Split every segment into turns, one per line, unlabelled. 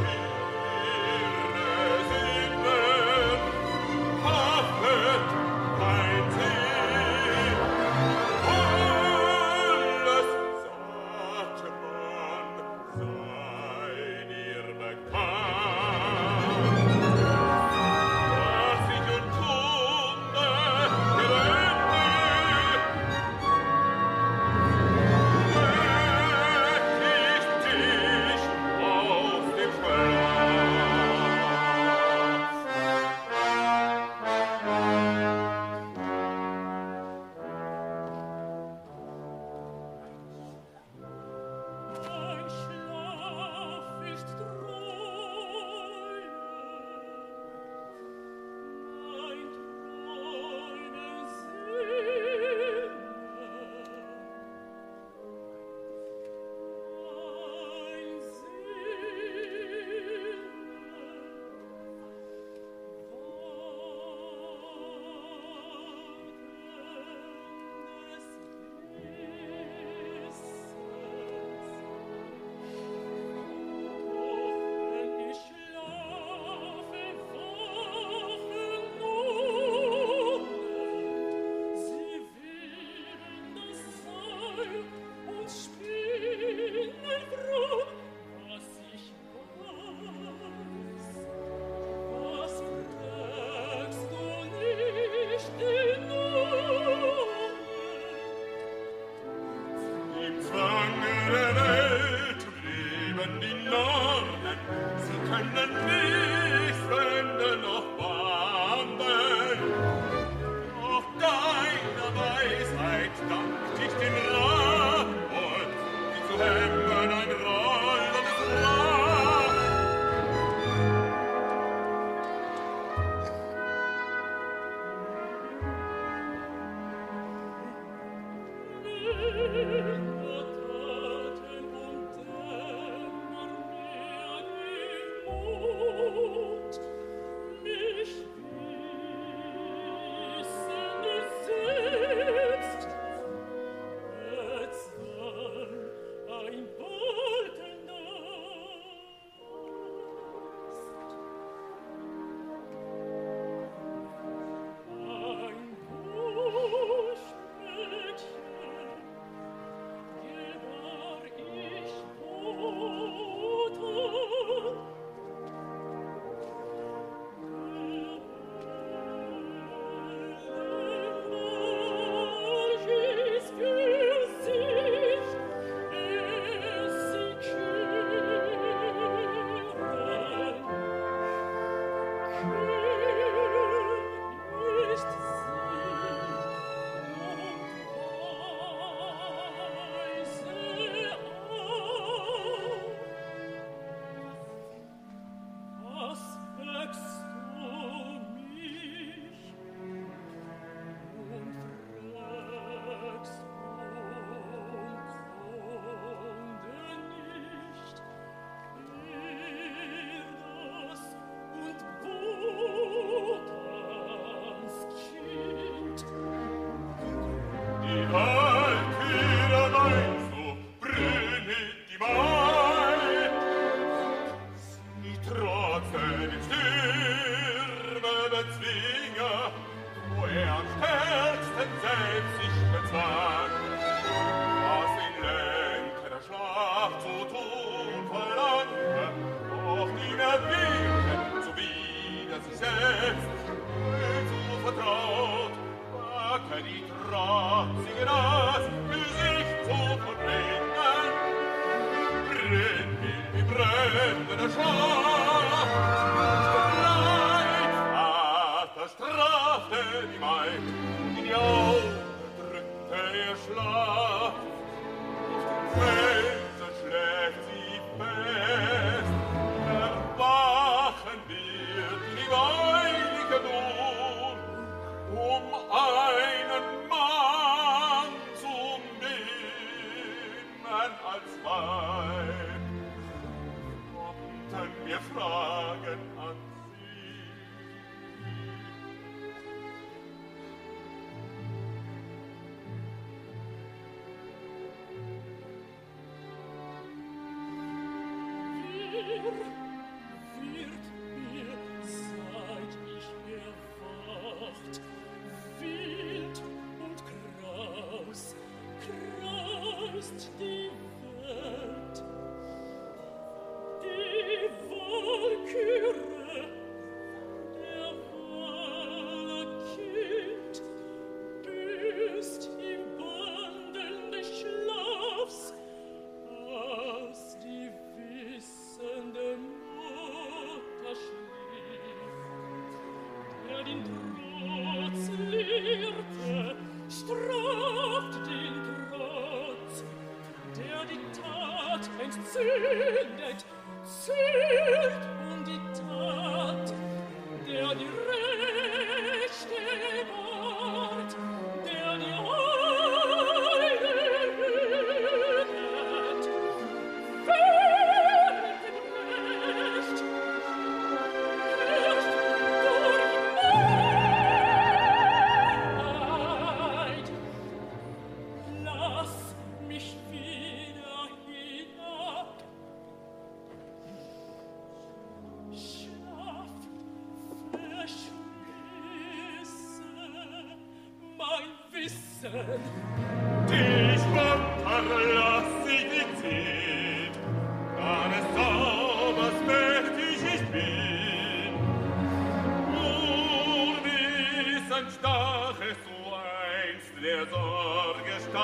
glory.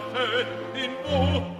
fœr in bo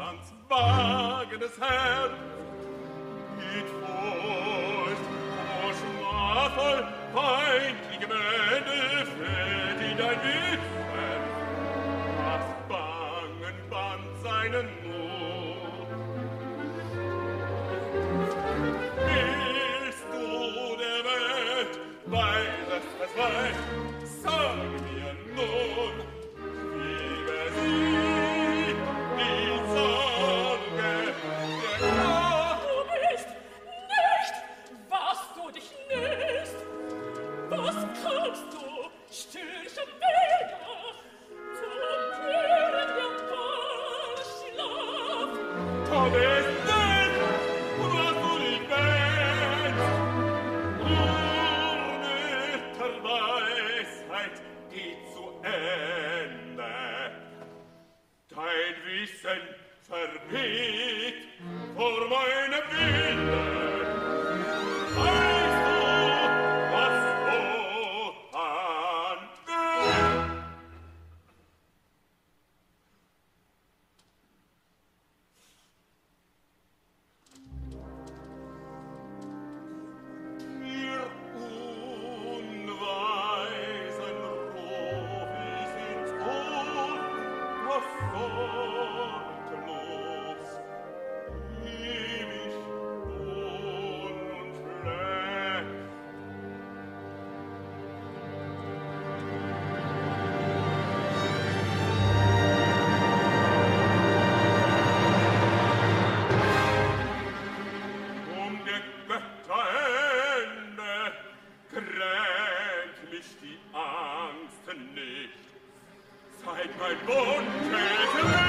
kein Wund, kein Schmerz!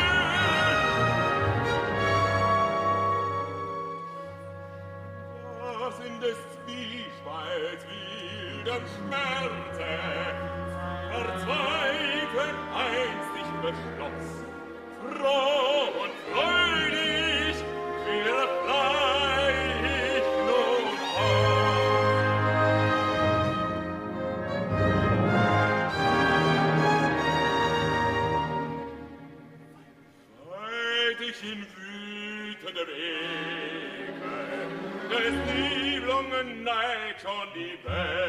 Was in des Zwiespals wilden Schmerzes verzweifelt einstig beschloss, froh! night on the bed.